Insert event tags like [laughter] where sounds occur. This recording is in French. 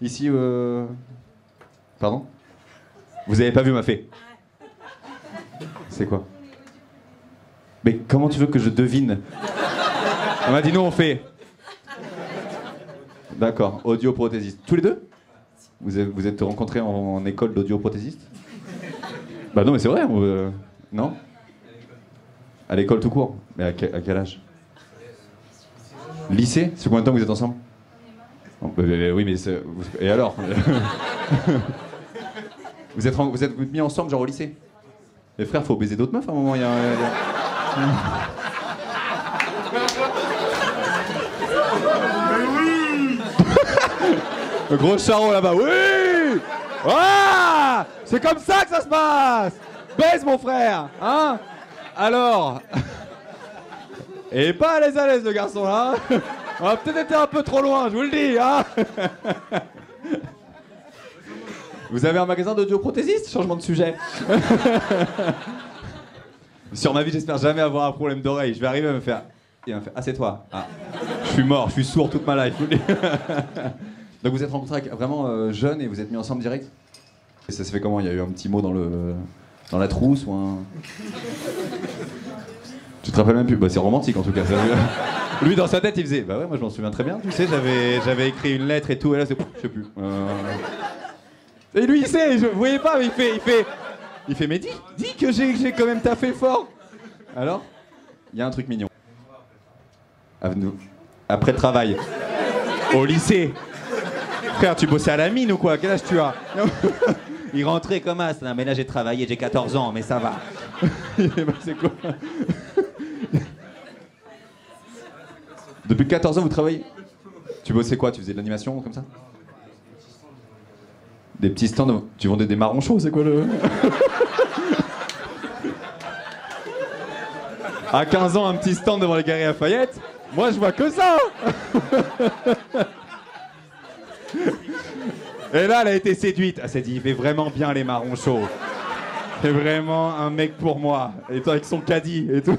Ici, euh... Pardon? Vous avez pas vu ma fée? C'est quoi? Mais comment tu veux que je devine? On m'a dit nous on fait. D'accord, audioprothésiste. Tous les deux? Vous êtes, vous êtes rencontrés en, en école d'audioprothésiste Bah non mais c'est vrai, euh, non? À l'école tout court. Mais à à quel âge? Lycée? C'est combien de temps que vous êtes ensemble Oh, bah, bah, bah, Oui mais Et alors [laughs] vous êtes, vous êtes mis ensemble genre au lycée? Les frères, faut baiser d'autres meufs à un moment. y a- [laughs] Le gros charron là-bas, oui! Ah! C'est comme ça que ça se passe! Baise mon frère Hein! Alors [laughs] Et pas à l'aise à l'aise le garçon là hein On a peut-être été un peu trop loin, je vous le dis hein Vous avez un magasin d'audioprothésiste Changement de sujet. Sur ma vie, j'espère jamais avoir un problème d'oreille. Je vais arriver à me faire. Il me faire Ah, c'est toi. Ah. Je suis mort, je suis sourd toute ma life. vous. Donc vous êtes rencontrés vraiment euh, jeune et vous êtes mis ensemble direct? Et ça se fait comment? Il y a eu un petit mot dans le dans la trousse ou un. Tu te rappelles même plus? Bah c'est romantique en tout cas. ça. Lui dans sa tête il faisait Bah ouais moi je m'en souviens très bien. Tu sais j'avais j'avais écrit une lettre et tout et là c'est je sais plus. Euh, Et lui il sait, je, vous voyez pas mais il fait il fait il fait mais dis dis que j'ai j'ai quand même taffé fort. Alors il y a un truc mignon. Après le travail. Au lycée. Frère, tu bossais à la mine ou quoi? Quel âge tu as? [laughs] Il rentrait comme as. Non, mais là j'ai travaillé, j'ai 14 ans, mais ça va. [laughs] Quoi? Depuis 14 ans, vous travaillez Tu bossais quoi Tu faisais de l'animation comme ça Des petits stands Tu vendais des marrons chauds, c'est quoi le. [laughs] À 15 ans, un petit stand devant les Galeries Lafayette Moi, je vois que ça [laughs] Et là, elle a été séduite. Elle s'est dit, il fait vraiment bien les marrons chauds. C'est vraiment un mec pour moi. Et toi avec son caddie et tout.